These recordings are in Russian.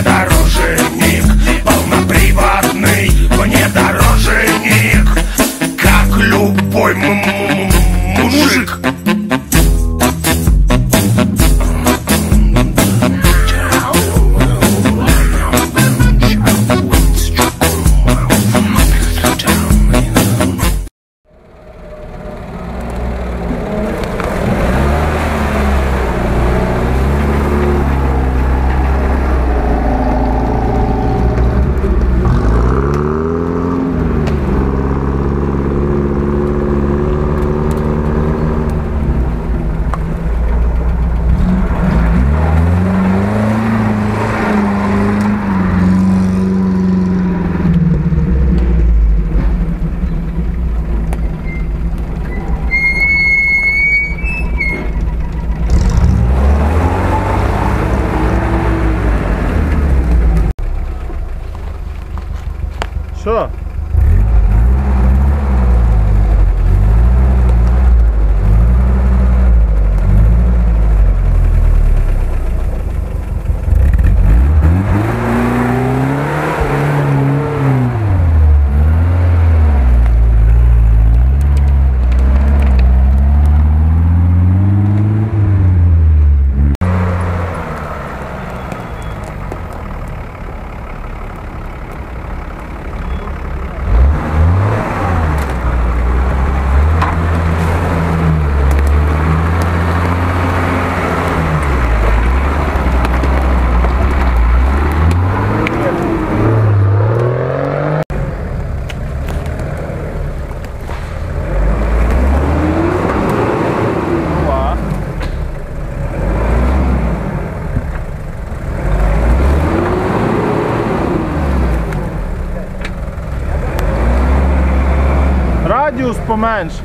внедорожник Полноприводный Co? Радіус поменше.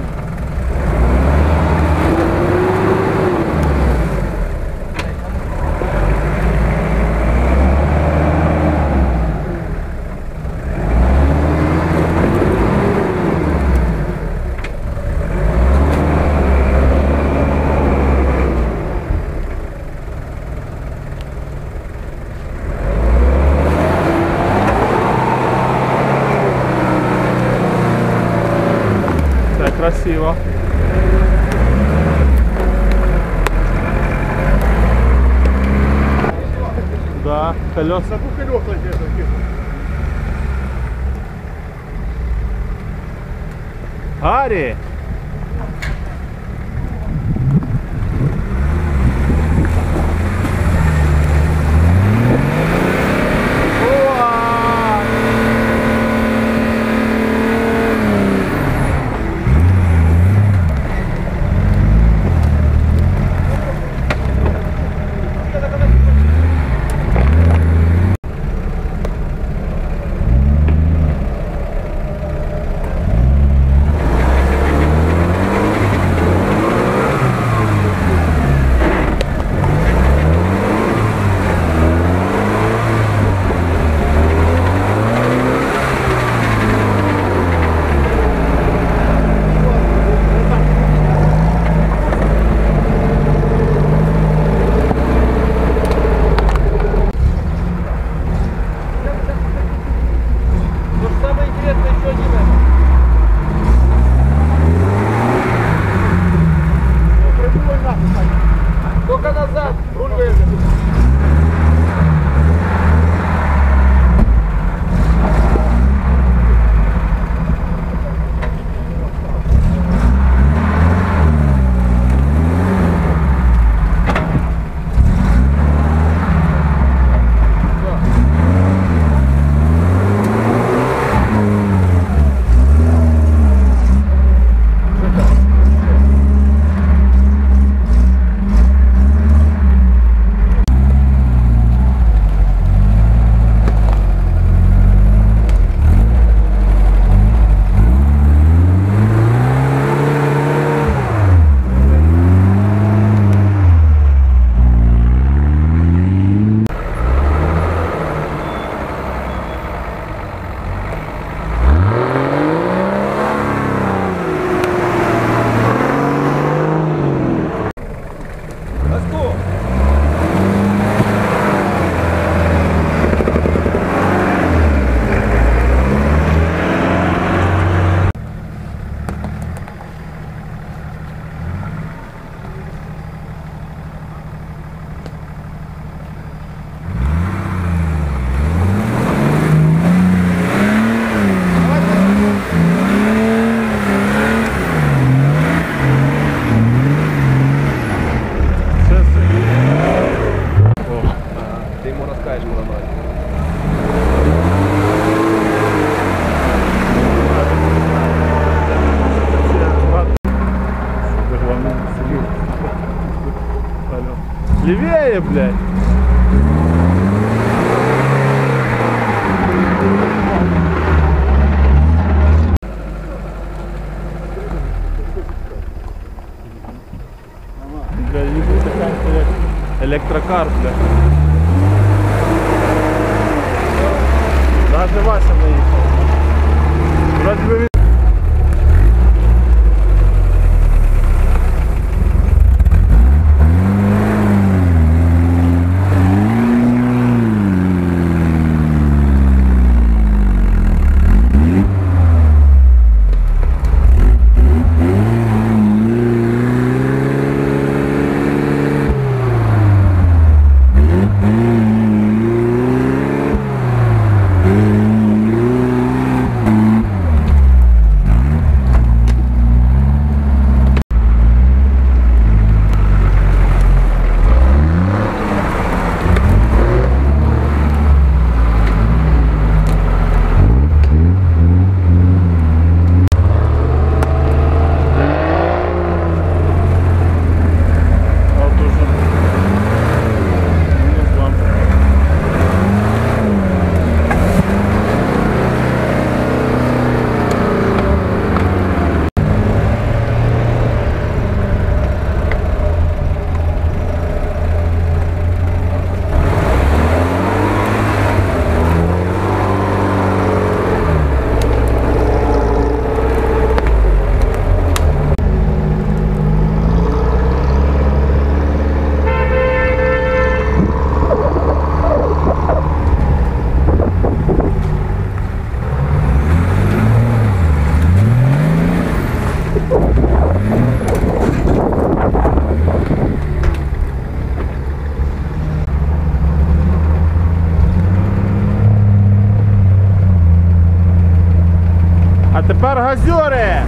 Красиво. Да, колеса. Гарри! Ідея, блядь. Бля, їбу така як електрокар, бля. А тепер газьори!